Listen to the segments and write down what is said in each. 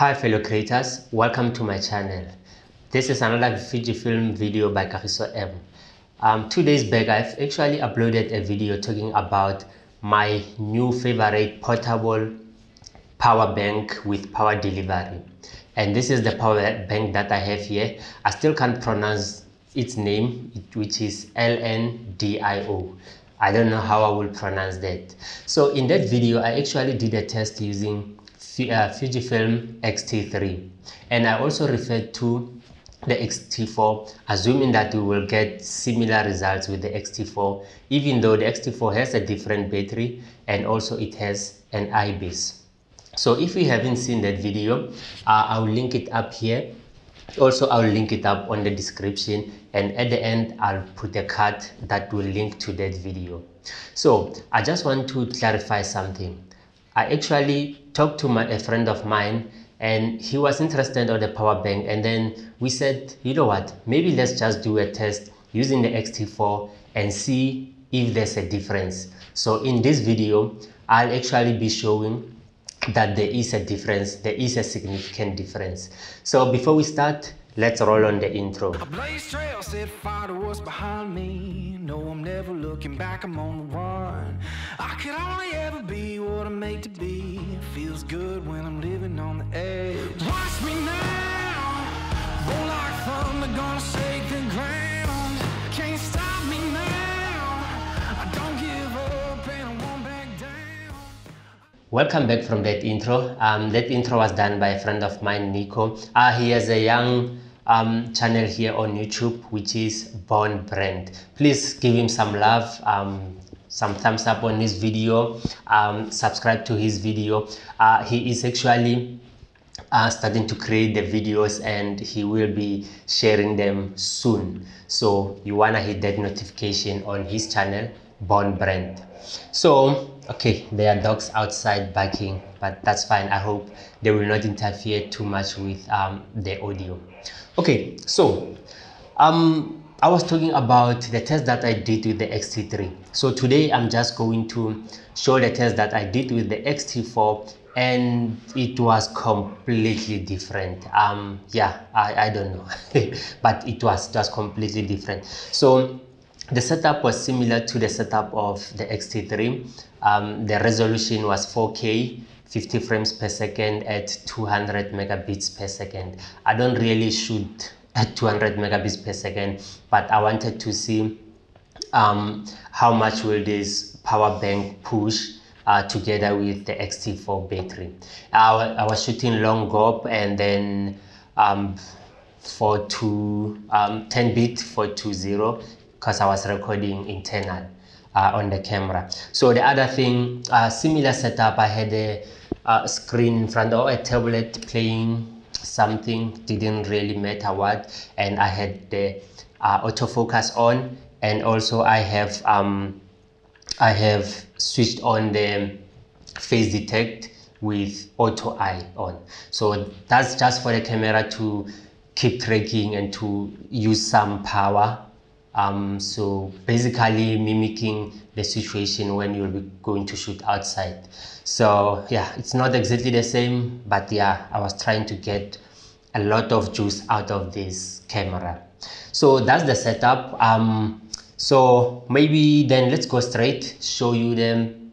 Hi fellow creators, welcome to my channel. This is another Fujifilm video by Kagiso M. Um, two days back I've actually uploaded a video talking about my new favorite portable power bank with power delivery. And this is the power bank that I have here. I still can't pronounce its name, which is LNDIO. I don't know how I will pronounce that. So in that video, I actually did a test using Fujifilm X-T3 and I also referred to the X-T4 assuming that we will get similar results with the X-T4 even though the X-T4 has a different battery and also it has an IBIS. So if you haven't seen that video, uh, I'll link it up here. Also, I'll link it up on the description and at the end, I'll put a card that will link to that video. So I just want to clarify something. I actually talked to my, a friend of mine and he was interested on the power bank and then we said you know what? Maybe let's just do a test using the xt4 and see if there's a difference. So in this video i'll actually be showing that there is a difference there is a significant difference. So before we start let's roll on the intro. No i'm never looking back i'm on the i could only ever be what i'm made to be. Feels good when i'm living on the edge. Watch me now. Roll like thunder gonna shake the ground welcome back from that intro um that intro was done by a friend of mine nico uh he has a young um, channel here on YouTube, which is Bond Brand. Please give him some love, um, some thumbs up on this video, um, subscribe to his video. Uh, he is actually uh, starting to create the videos and he will be sharing them soon. So you wanna hit that notification on his channel, Bond Brand. So, okay, there are dogs outside barking, but that's fine. I hope they will not interfere too much with um, the audio. Okay, so um, I was talking about the test that I did with the XT3. So today I'm just going to show the test that I did with the XT4 and it was completely different. Um, yeah, I, I don't know, but it was just completely different. So the setup was similar to the setup of the XT3. Um, the resolution was 4K 50 frames per second at 200 megabits per second. I don't really shoot at 200 megabits per second, but I wanted to see um, how much will this power bank push uh, together with the XT4 battery. I, I was shooting long GOP and then um, for two, um, 10 bit for 2.0 because I was recording internal uh, on the camera. So the other thing, uh, similar setup, I had a uh, screen in front or a tablet playing something didn't really matter what and I had the uh, autofocus on and also I have um, I have switched on the face detect with auto eye on so that's just for the camera to keep tracking and to use some power um, so basically mimicking the situation when you'll be going to shoot outside. So yeah, it's not exactly the same, but yeah, I was trying to get a lot of juice out of this camera. So that's the setup. Um, so maybe then let's go straight, show you them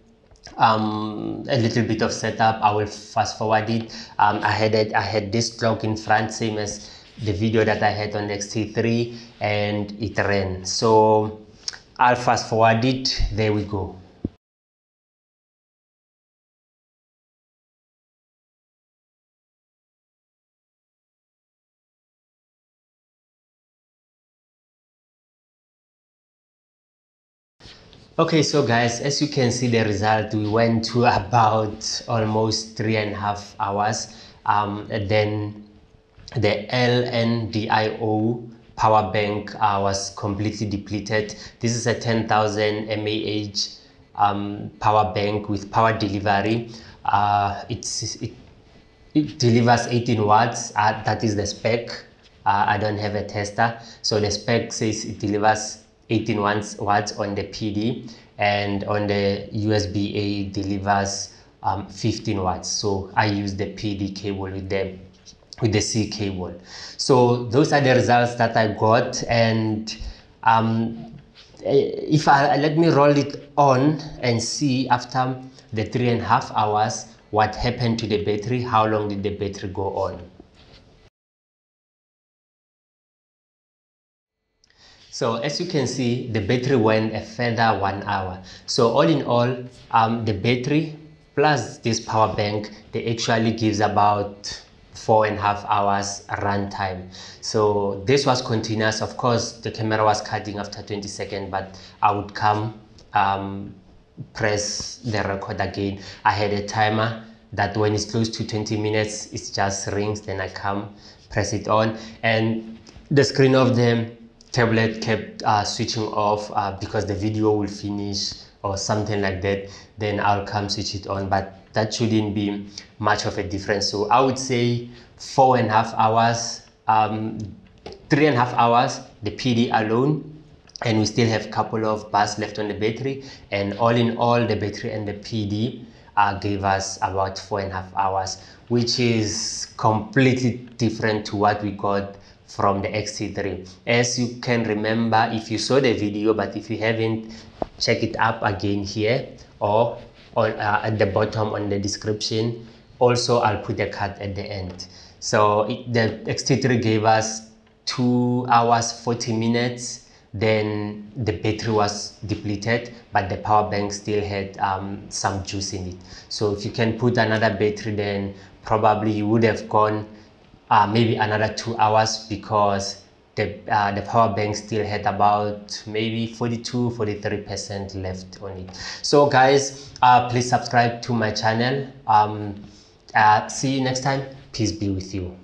um, a little bit of setup. I will fast forward it. Um, I had it, I had this clock in front, same as the video that I had on X-T3 and it ran. So I'll fast forward it. There we go. Okay, so guys, as you can see the result, we went to about almost three and a half hours. Um, and then the LNDIO power bank uh, was completely depleted. This is a 10,000 mAh um, power bank with power delivery. Uh, it's, it, it, delivers 18 watts, uh, that is the spec. Uh, I don't have a tester. So the spec says it delivers 18 watts on the PD and on the USB-A delivers um, 15 watts so I use the PD cable with them with the C cable so those are the results that I got and um, eh, if I let me roll it on and see after the three and a half hours what happened to the battery how long did the battery go on So as you can see, the battery went a further one hour. So all in all, um, the battery plus this power bank, they actually gives about four and a half hours runtime. So this was continuous. Of course, the camera was cutting after 20 seconds, but I would come, um, press the record again. I had a timer that when it's close to 20 minutes, it just rings, then I come, press it on. And the screen of the tablet kept uh, switching off uh, because the video will finish or something like that then I'll come switch it on. But that shouldn't be much of a difference. So I would say four and a half hours um, three and a half hours the PD alone. And we still have a couple of bars left on the battery. And all in all the battery and the PD uh, gave us about four and a half hours which is completely different to what we got from the X-T3. As you can remember, if you saw the video, but if you haven't, check it up again here or uh, at the bottom on the description. Also, I'll put a card at the end. So it, the X-T3 gave us 2 hours 40 minutes then the battery was depleted but the power bank still had um, some juice in it so if you can put another battery then probably you would have gone uh, maybe another two hours because the, uh, the power bank still had about maybe 42 43 percent left on it. So guys uh, please subscribe to my channel. Um, uh, see you next time. Peace be with you